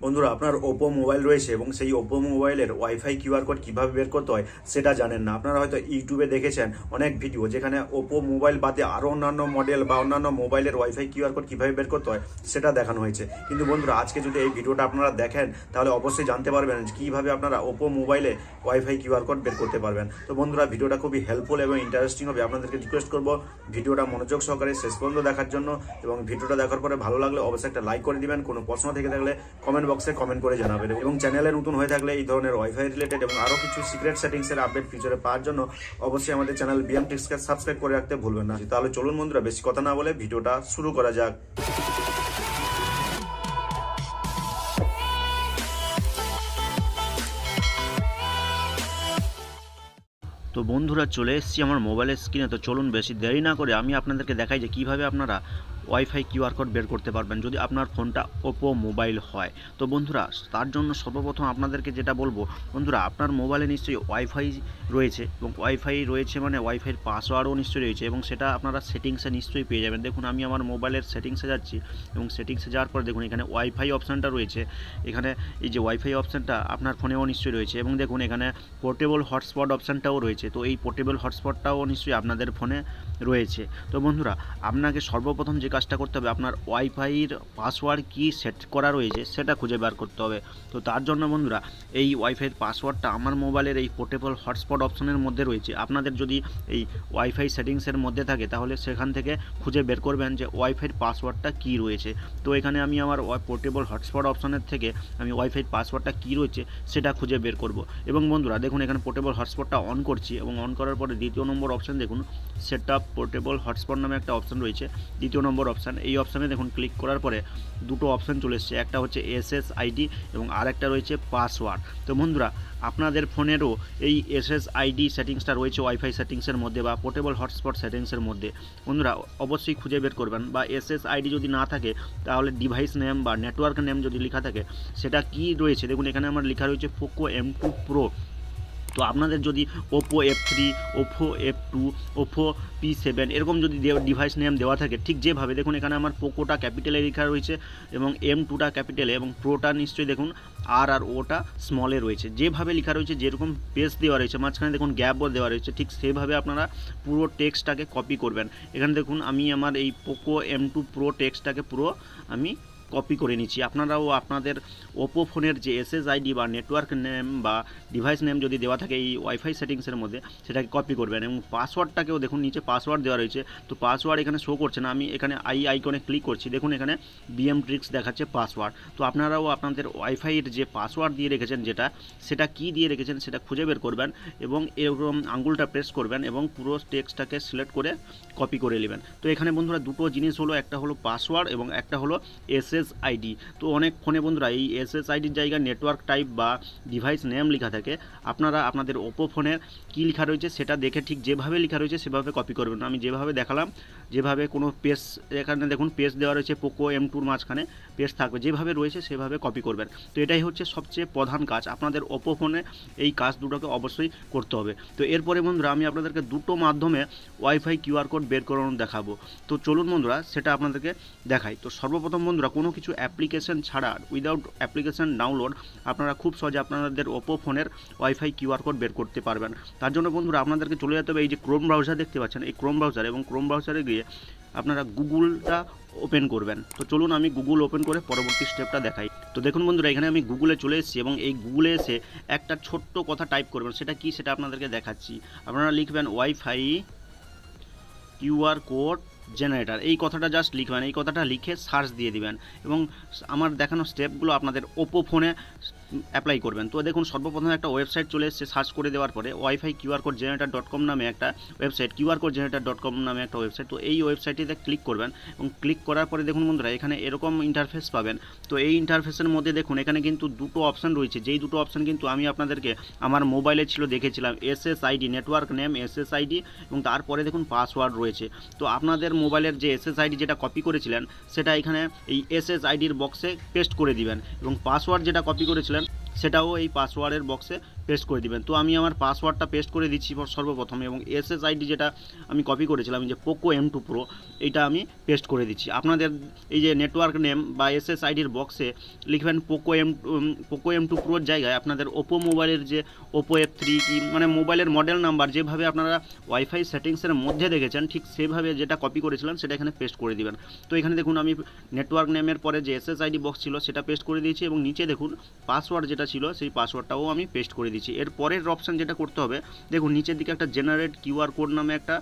বন্ধুরা, আপনার Oppo mobile রয়েছে এবং সেই ওপো মোবাইলের ওয়াইফাই কিউআর কোড কীভাবে বের করতে হয় সেটা জানেন না। আপনারা হয়তো ইউটিউবে দেখেছেন অনেক ভিডিও যেখানে ওপো মোবাইল বাদে আরও অন্যান্য মডেল বা অন্যান্য মোবাইলের ওয়াইফাই কিউআর কোড কীভাবে বের করতে হয় সেটা দেখানো হয়েছে। কিন্তু বন্ধুরা, আজকে যদি এই ভিডিওটা আপনারা দেখেন, তাহলে অবশ্যই জানতে পারবেন কীভাবে আপনারা ওপো মোবাইলে ওয়াইফাই কিউআর কোড বের করতে পারবেন। তো বন্ধুরা, ভিডিওটা খুবই হেল্পফুল এবং ইন্টারেস্টিং হবে। আপনাদেরকে রিকোয়েস্ট করব ভিডিওটা মনোযোগ সহকারে শেষ পর্যন্ত দেখার জন্য এবং ভিডিওটা দেখার পরে ভালো লাগলে অবশ্যই একটা লাইক করে দিবেন। কোনো প্রশ্ন থেকে থাকলে কমেন্ট বক্সে কমেন্ট করে জানাবেন। এবং চ্যানেলে নতুন হয়ে থাকলে এই ধরনের ওয়াইফাই রিলেটেড এবং আরও কিছু সিক্রেট সেটিংসের আপডেট ফিচারে পাওয়ার জন্য অবশ্যই আমাদের চ্যানেল বিএম টিক্সকে সাবস্ক্রাইব করে রাখতে ভুলবেন না। তাহলে চলুন বন্ধুরা, বেশি কথা না বলে ভিডিওটা শুরু করা যাক। তো বন্ধুরা চলে এসেছি আমার মোবাইলের স্ক্রিনে। তো চলুন বেশি দেরি না করে আমি আপনাদেরকে দেখাই যে কীভাবে আপনারা ওয়াইফাই কিউআর কোড বের করতে পারবেন যদি আপনার ফোনটা ওপো মোবাইল হয়। তো বন্ধুরা, তার জন্য সর্বপ্রথম আপনাদেরকে যেটা বলব, বন্ধুরা আপনার মোবাইলে নিশ্চয়ই ওয়াইফাই রয়েছে এবং ওয়াইফাই রয়েছে মানে ওয়াইফাইয়ের পাসওয়ার্ডও নিশ্চয়ই রয়েছে এবং সেটা আপনারা সেটিংসে নিশ্চয়ই পেয়ে যাবেন। দেখুন, আমি আমার মোবাইলের সেটিংসে যাচ্ছি এবং সেটিংসে যাওয়ার পর দেখুন, এখানে ওয়াইফাই অপশানটা রয়েছে। এখানে এই যে ওয়াইফাই অপশানটা আপনার ফোনেও নিশ্চয়ই রয়েছে এবং দেখুন, এখানে পোর্টেবল হটস্পট অপশানটাও রয়েছে। তো এই পোর্টেবল হটস্পটটাও নিশ্চয়ই আপনাদের ফোনে রয়েছে। তো বন্ধুরা, আপনাকে সর্বপ্রথম যে কাজটা করতে হবে, আপনার ওয়াইফাইয়ের পাসওয়ার্ড কি সেট করা রয়েছে সেটা খুঁজে বার করতে হবে। তো তার জন্য বন্ধুরা, এই ওয়াইফাইয়ের পাসওয়ার্ডটা আমার মোবাইলের এই পোর্টেবল হটস্পট অপশনের মধ্যে রয়েছে। আপনাদের যদি এই ওয়াইফাই সেটিংসের মধ্যে থাকে, তাহলে সেখান থেকে খুঁজে বের করবেন যে ওয়াইফাইয়ের পাসওয়ার্ডটা কী রয়েছে। তো এখানে আমি আমার পোর্টেবল হটস্পট অপশনের থেকে আমি ওয়াইফাইয়ের পাসওয়ার্ডটা কী রয়েছে সেটা খুঁজে বের করব। এবং বন্ধুরা, দেখুন এখানে পোর্টেবল হটস্পটটা অন করছি এবং অন করার পরে দ্বিতীয় নম্বর অপশান দেখুন সেট আপ পোর্টেবল হটস্পট নামে একটা অপশান রয়েছে, দ্বিতীয় নম্বর অপশান। এই অপশানে দেখুন, ক্লিক করার পরে দুটো অপশান চলে এসছে, একটা হচ্ছে এসএস আইডি এবং আরেকটা রয়েছে পাসওয়ার্ড। তো বন্ধুরা, আপনাদের ফোনেরও এই এসএস আইডি সেটিংসটা রয়েছে ওয়াইফাই সেটিংসের মধ্যে বা পোর্টেবল হটস্পট সেটিংসের মধ্যে। বন্ধুরা, অবশ্যই খুঁজে বের করবেন বা এসএস আইডি যদি না থাকে, তাহলে ডিভাইস নেম বা নেটওয়ার্ক নেম যদি লেখা থাকে, সেটা কি রয়েছে? দেখুন, এখানে আমার লেখা রয়েছে পোকো এম টু প্রো তো আপনাদের যদি Oppo F three Oppo F two Oppo P seven এরকম যদি ডিভাইস নেম দেওয়া থাকে, ঠিক যেভাবে দেখুন এখানে আমার পোকোটা ক্যাপিটালে লেখা রয়েছে এবং এম টুটা ক্যাপিটালে এবং প্রোটা নিশ্চয়ই দেখুন আর আর ওটা স্মলে রয়েছে। যেভাবে লেখা রয়েছে, যেরকম পেজ দেওয়া রয়েছে, মাঝখানে দেখুন গ্যাপও দেওয়া রয়েছে, ঠিক সেভাবে আপনারা পুরো টেক্সটটাকে কপি করবেন। এখানে দেখুন আমি আমার এই পোকো এম টু প্রো টেক্সটটাকে পুরো আমি কপি করে নিচ্ছি। আপনারাও আপনাদের ওপো ফোনের যে এসএস আইডি বা নেটওয়ার্ক নেম বা ডিভাইস নেম যদি দেওয়া থাকে এই ওয়াইফাই সেটিংসের মধ্যে, সেটাকে কপি করবেন এবং পাসওয়ার্ডটাকেও দেখুন, নিচে পাসওয়ার্ড দেওয়া রয়েছে। তো পাসওয়ার্ড এখানে শো করছে না, আমি এখানে আই আইকনে ক্লিক করছি। দেখুন, এখানে বিএম ট্রিক্স দেখাচ্ছে পাসওয়ার্ড তো আপনারাও আপনাদের ওয়াইফাইয়ের যে পাসওয়ার্ড দিয়ে রেখেছেন যেটা, সেটা কি দিয়ে রেখেছেন সেটা খুঁজে বের করবেন এবং এরকম আঙ্গুলটা প্রেস করবেন এবং পুরো টেক্সটটাকে সিলেক্ট করে কপি করে নেবেন। তো এখানে বন্ধুরা দুটো জিনিস হলো, একটা হলো পাসওয়ার্ড এবং একটা হলো এস এস আইডি তো অনেক ফোনে বন্ধুরা এই এস এস আইডির জায়গায় নেটওয়ার্ক টাইপ বা ডিভাইস নেম লেখা থাকে। আপনারা আপনাদের ওপো ফোনের কী লেখা রয়েছে সেটা দেখে ঠিক যেভাবে লেখা রয়েছে সেভাবে কপি করবেন। আমি যেভাবে দেখালাম, যেভাবে কোনো পেজ এখানে দেখুন পেজ দেওয়া রয়েছে পোকো এম টুর মাঝখানে পেজ থাকবে। যেভাবে রয়েছে সেভাবে কপি করবেন। তো এটাই হচ্ছে সবচেয়ে প্রধান কাজ। আপনাদের ওপো ফোনে এই কাজ দুটোকে অবশ্যই করতে হবে। তো এরপরে বন্ধুরা আমি আপনাদেরকে দুটো মাধ্যমে ওয়াইফাই কিউআর কোড বের করানো দেখাবো। তো চলুন বন্ধুরা, সেটা আপনাদেরকে দেখাই। তো সর্বপ্রথম বন্ধুরা কোনো কিছু অ্যাপ্লিকেশন ছাড়া উইদাউট অ্যাপ্লিকেশন ডাউনলোড আপনারা খুব সহজে আপনাদের ওপো ফোনের ওয়াইফাই কিউআর কোড বের করতে পারবেন। তার জন্য বন্ধুরা, আপনাদেরকে চলে যেতে হবে এই যে ক্রোম ব্রাউজার দেখতে পাচ্ছেন। এই ক্রোম ব্রাউজার এবং ক্রোম ব্রাউজারে গিয়ে আপনারা গুগলটা ওপেন করবেন। তো চলুন আমি গুগল ওপেন করে পরবর্তী স্টেপটা দেখাই। তো দেখুন বন্ধুরা, এখানে আমি গুগলে চলে এসেছি এবং এই গুগলে এসে একটা ছোট্ট কথা টাইপ করবেন। সেটা কি? সেটা আপনাদেরকে দেখাচ্ছি। আপনারা লিখবেন ওয়াইফাই কিউআর কোড জেনারেটার এই কথাটা জাস্ট লিখবেন, এই কথাটা লিখে সার্চ দিয়ে দিবেন। এবং আমার দেখানো স্টেপগুলো আপনাদের ওপো ফোনে অ্যাপ্লাই করবেন। তো দেখুন, সর্বপ্রথম একটা ওয়েবসাইট চলে এসেছে সার্চ করে দেওয়ার পরে WiFi QR code generator dot com নামে একটা website QR code generator dot com নামে একটা ওয়েবসাইট তো এই ওয়েবসাইটটিতে ক্লিক করবেন এবং ক্লিক করার পরে দেখুন বন্ধুরা, এখানে এরকম ইন্টারফেস পাবেন। তো এই ইন্টারফেসের মধ্যে দেখুন, এখানে কিন্তু দুটো অপশান রয়েছে। যেই দুটো অপশান কিন্তু আমি আপনাদেরকে আমার মোবাইলে ছিল দেখেছিলাম S S ID network name S S ID এবং তারপরে দেখুন পাসওয়ার্ড রয়েছে। তো আপনাদের মোবাইলের যে এস এস আইডি যেটা কপি করেছিলেন, সেটা এখানে এই এস এস আইডির বক্সে পেস্ট করে দিবেন এবং পাসওয়ার্ড যেটা কপি করেছিলেন সেটাও এই পাসওয়ার্ডের বক্সে পেস্ট করে দিবেন। তো আমি আমার পাসওয়ার্ডটা পেস্ট করে দিচ্ছি সর্বপ্রথম এবং এসএসআইডি যেটা আমি কপি করেছিলাম যে পোকো এম টু প্রো এইটা আমি পেস্ট করে দিচ্ছি। আপনাদের এই যে নেটওয়ার্ক নেম বা এসএসআইডির বক্সে লিখবেন Poco M Poco M two প্রোর জায়গায় আপনাদের ওপো মোবাইলের যে ওপো এফ থ্রি কি মানে মোবাইলের মডেল নাম্বার যেভাবে আপনারা ওয়াইফাই সেটিংসের মধ্যে দেখেছেন, ঠিক সেভাবে যেটা কপি করেছিলেন সেটা এখানে পেস্ট করে দিবেন। তো এখানে দেখুন, আমি নেটওয়ার্ক নেমের পরে যে এসএসআইডি বক্স ছিল সেটা পেস্ট করে দিয়েছি এবং নিচে দেখুন পাসওয়ার্ড যেটা ছিল, সেই পাসওয়ার্ডটাও আমি পেস্ট করে দিচ্ছি এর পরের অপশান যেটা করতে হবে, দেখুন, নিচের দিকে একটা জেনারেট কিউআর কোড নামে একটা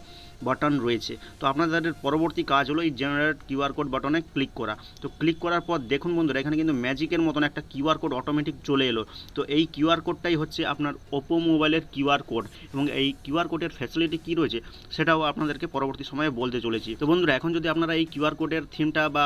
বাটন রয়েছে। তো আপনাদের পরবর্তী কাজ হলো এই জেনারেট কিউআর কোড বাটনে ক্লিক করা। তো ক্লিক করার পর দেখুন বন্ধুরা, এখানে কিন্তু ম্যাজিকের মতন একটা কিউআর কোড অটোমেটিক চলে এলো। তো এই কিউআর কোডটাই হচ্ছে আপনার ওপো মোবাইলের কিউআর কোড এবং এই কিউআর কোডের ফ্যাসিলিটি কী রয়েছে সেটাও আপনাদেরকে পরবর্তী সময়ে বলতে চলেছি। তো বন্ধুরা, এখন যদি আপনারা এই কিউআর কোডের থিমটা বা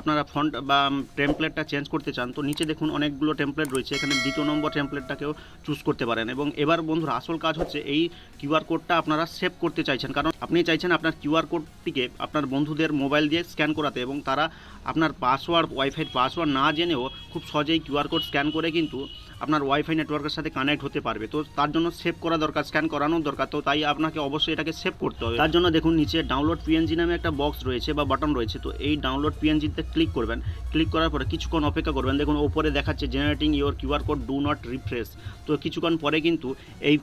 আপনারা ফন্ট বা টেমপ্লেটটা চেঞ্জ করতে চান, তো নিচে দেখুন অনেকগুলো টেমপ্লেট রয়েছে। এখানে দ্বিতীয় নম্বর টেমপ্লেটটাকেও চুজ করতে পারেন। এবং এবার বন্ধুরা, আসল কাজ হচ্ছে এই কিউআর কোডটা আপনারা সেভ করতে চাইছেন। কারণ আপনি চাইছেন আপনার কিউআর কোডটিকে আপনার বন্ধুদের মোবাইল দিয়ে স্ক্যান করাতে এবং তারা আপনার পাসওয়ার্ড, ওয়াইফাই পাসওয়ার্ড না জেনেও খুব সহজেই কিউআর কোড স্ক্যান করে কিন্তু আপনার ওয়াইফাই নেটওয়ার্কের সাথে কানেক্ট হতে পারবে। তো তার জন্য সেভ করা দরকার, স্ক্যান করানোর দরকার। তো তাই আপনাকে অবশ্যই এটাকে সেভ করতে হবে। তার জন্য দেখুন, নিচে ডাউনলোড পিএনজি নামে একটা বক্স রয়েছে বা বাটন রয়েছে। তো এই ডাউনলোড পিএনজিতে ক্লিক করবেন। ক্লিক করার পরে কিছুক্ষণ অপেক্ষা করবেন। দেখুন, ওপরে দেখাচ্ছে generating your QR code do not refresh তো কিছুক্ষণ পরে কিন্তু এই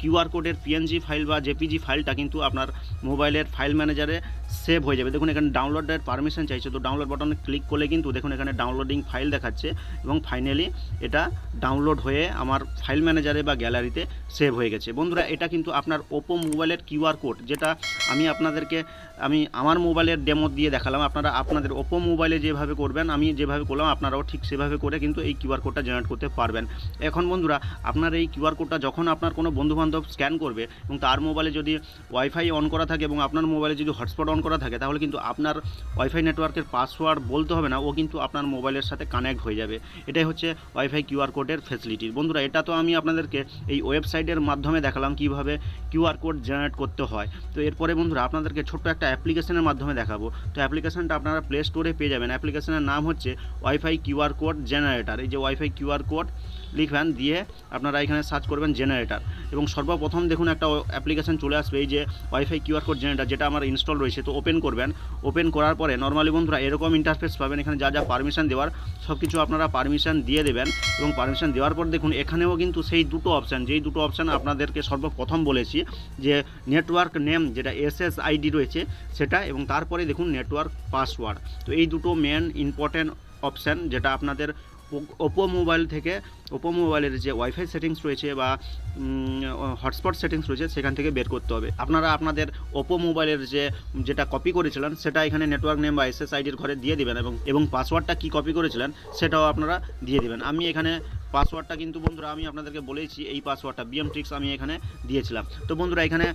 কিউআর কোডের পিএনজি ফাইল বা জেপিজি ফাইলটা কিন্তু আপনার মোবাইলের ফাইল ম্যানেজারে সেভ হয়ে যাবে। দেখুন, এখানে ডাউনলোডের পারমিশন চাইছে। তো ডাউনলোড বাটনে ক্লিক করলে কিন্তু দেখুন, এখানে ডাউনলোডিং ফাইল দেখাচ্ছে এবং ফাইনালি এটা ডাউনলোড হয়ে আমার ফাইল ম্যানেজারে বা গ্যালারিতে সেভ হয়ে গেছে। বন্ধুরা, এটা কিন্তু আপনার ওপো মোবাইলের কিউআর কোড যেটা আমি আপনাদেরকে, আমি আমার মোবাইলের ডেমো দিয়ে দেখালাম। আপনারা, আপনাদের ওপো মোবাইলে যেভাবে করবেন, আমি যেভাবে করলাম, আপনারাও ঠিক সেভাবে করে কিন্তু এই কিউআর কোডটা জেনারেট করতে পারবেন। এখন বন্ধুরা, আপনার এই কিউআর কোডটা যখন আপনার কোনো বন্ধুবান্ধব স্ক্যান করবে এবং তার মোবাইলে যদি ওয়াইফাই অন করা থাকে এবং আপনার মোবাইলে যদি হটস্পট অন করা থাকে, তাহলে কিন্তু আপনার ওয়াইফাই নেটওয়ার্কের পাসওয়ার্ড বলতে হবে না, ও কিন্তু আপনার মোবাইলের সাথে কানেক্ট হয়ে যাবে। এটাই হচ্ছে ওয়াইফাই কিউআর কোডের ফেসিলিটি বন্ধুরা, এটা তো আমি আপনাদেরকে এই ওয়েবসাইটের মাধ্যমে দেখালাম কীভাবে কিউআর কোড জেনারেট করতে হয়। তো এরপরে বন্ধুরা, আপনাদেরকে ছোট্ট একটা অ্যাপ্লিকেশনের মাধ্যমে দেখাবো। তো অ্যাপ্লিকেশনটা আপনারা প্লে স্টোরে পেয়ে যাবেন। অ্যাপ্লিকেশনের নাম হচ্ছে ওয়াইফাই কিউআর কোড জেনারেটার এই যে ওয়াইফাই কিউআর কোড লিখবেন দিয়ে আপনারা এখানে সার্চ করবেন জেনারেটার। এবং সর্বপ্রথম দেখুন একটা অ্যাপ্লিকেশন চলে আসবে, এই যে ওয়াইফাই কিউআর কোড জেনারেটার যেটা আমার ইনস্টল রয়েছে, তো ওপেন করবেন। ওপেন করার পরে নর্মালি বন্ধুরা এরকম ইন্টারফেস পাবেন, এখানে যা যা পারমিশন দেওয়ার সব কিছু আপনারা পারমিশন দিয়ে দেবেন। এবং পারমিশন দেওয়ার পর দেখুন, এখানেও কিন্তু সেই দুটো অপশান যেই দুটো অপশান আপনাদেরকে সর্বপ্রথম বলেছি, যে নেটওয়ার্ক নেম যেটা এসএস আইডি রয়েছে, সেটা এবং তারপরে দেখুন নেটওয়ার্ক পাসওয়ার্ড তো এই দুটো মেন ইম্পর্ট্যান্ট অপশান যেটা আপনাদের ওপো মোবাইল থেকে ওপো মোবাইলের যে ওয়াইফাই সেটিংস রয়েছে বা হটস্পট সেটিংস রয়েছে, সেখান থেকে বের করতে হবে। আপনারা আপনাদের ওপো মোবাইলের যে, যেটা কপি করেছিলেন, সেটা এখানে নেটওয়ার্ক নেম বা এসএস আইডির ঘরে দিয়ে দেবেন এবং এবং পাসওয়ার্ডটা কী কপি করেছিলেন, সেটাও আপনারা দিয়ে দেবেন। আমি এখানে পাসওয়ার্ডটা কিন্তু বন্ধুরা আমি আপনাদেরকে বলেছি এই পাসওয়ার্ডটা বিএম ট্রিক্স আমি এখানে দিয়েছিলাম। তো বন্ধুরা এখানে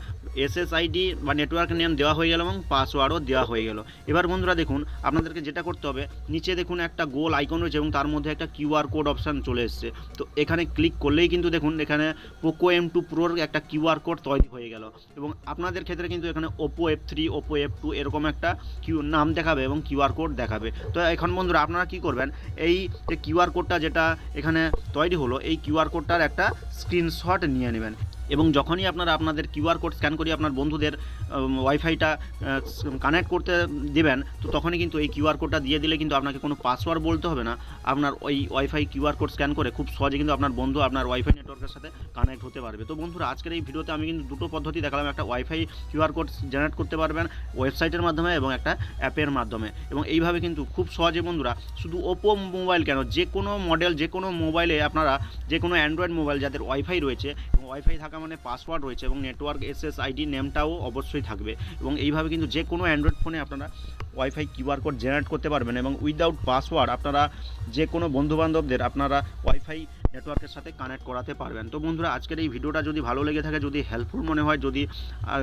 এসএসআইডি বা নেটওয়ার্ক নেম দেওয়া হয়ে গেল এবং পাসওয়ার্ডও দেওয়া হয়ে গেল। এবার বন্ধুরা দেখুন, আপনাদেরকে যেটা করতে হবে, নিচে দেখুন একটা গোল আইকন রয়েছে এবং তার মধ্যে একটা কিউআর কোড অপশান চলে এসছে। তো এখানে ক্লিক করলেই কিন্তু দেখুন, এখানে পোকো এম টু প্রোর একটা কিউআর কোড তৈরি হয়ে গেল। এবং আপনাদের ক্ষেত্রে কিন্তু এখানে Oppo F three Oppo F two এরকম একটা কিউ নাম দেখাবে এবং কিউআর কোড দেখাবে। তো এখন বন্ধুরা আপনারা কি করবেন, এই যে কিউআর কোডটা যেটা এখানে তৈরি হলো। এই কিউআর কোডটার একটা স্ক্রিনশট নিয়ে নেবেন। এবং যখনই আপনারা আপনাদের কিউআর কোড স্ক্যান করে আপনার বন্ধুদের ওয়াইফাইটা কানেক্ট করতে দেবেন, তো তখনই কিন্তু এই কিউআর কোডটা দিয়ে দিলে কিন্তু আপনাকে কোনো পাসওয়ার্ড বলতে হবে না। আপনার ওই ওয়াইফাই কিউআর কোড স্ক্যান করে খুব সহজে কিন্তু আপনার বন্ধু আপনার ওয়াইফাই নেটওয়ার্কের সাথে কানেক্ট হতে পারবে। তো বন্ধুরা, আজকের এই ভিডিওতে আমি কিন্তু দুটো পদ্ধতি দেখালাম। একটা ওয়াইফাই কিউআর কোড জেনারেট করতে পারবেন ওয়েবসাইটের মাধ্যমে এবং একটা অ্যাপের মাধ্যমে। এবং এইভাবে কিন্তু খুব সহজে বন্ধুরা, শুধু ওপো মোবাইল কেন, যে কোনো মডেল, যে কোনো মোবাইলে আপনারা, যে কোনো অ্যান্ড্রয়েড মোবাইল যাদের ওয়াইফাই রয়েছে ওয়াইফাই থাকা মানে পাসওয়ার্ড রয়েছে এবং নেটওয়ার্ক এসএসআইডি নেমটাও অবশ্যই থাকবে। এবং এইভাবে কিন্তু যে কোনো অ্যান্ড্রয়েড ফোনে আপনারা ওয়াইফাই কিউআর কোড জেনারেট করতে পারবেন এবং উইদাউট পাসওয়ার্ড আপনারা যে কোনো বন্ধুবান্ধবদের আপনারা ওয়াইফাই নেটওয়ার্কের সাথে কানেক্ট করাতে পারবেন। তো বন্ধুরা, আজকের এই ভিডিওটা যদি ভালো লেগে থাকে, যদি হেল্পফুল মনে হয়, যদি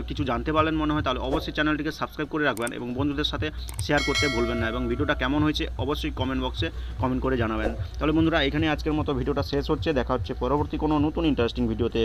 কিছু জানতে পারলেন মনে হয়, তাহলে অবশ্যই চ্যানেলটিকে সাবস্ক্রাইব করে রাখবেন এবং বন্ধুদের সাথে শেয়ার করতে ভুলবেন না এবং ভিডিওটা কেমন হয়েছে অবশ্যই কমেন্ট বক্সে কমেন্ট করে জানাবেন। তাহলে বন্ধুরা এখানে আজকের মতো ভিডিওটা শেষ হচ্ছে। দেখা হচ্ছে পরবর্তী কোনো নতুন ইন্টারেস্টিং ভিডিওতে